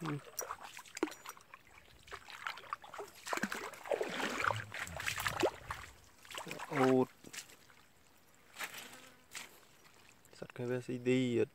Hmm. Old. Sat kaya besi diet.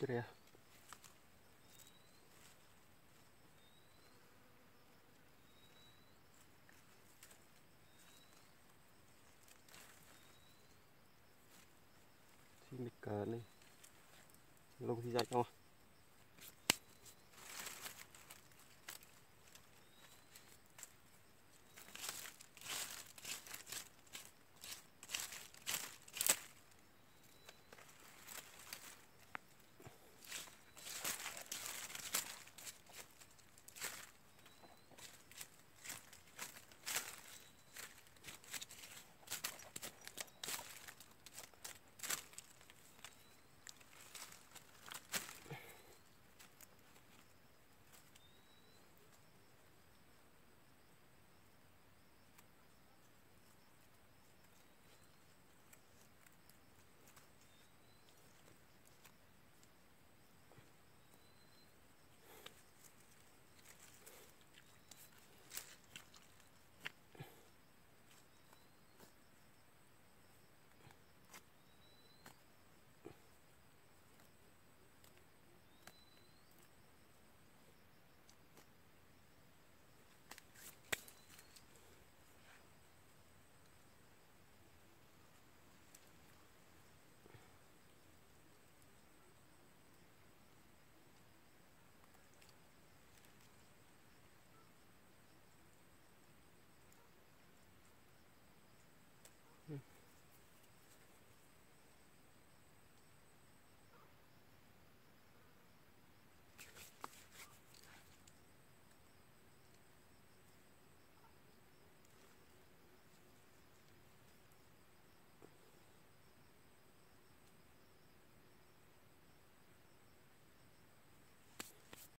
Ceria. Thì mình cờ này. Lông thì dạch không?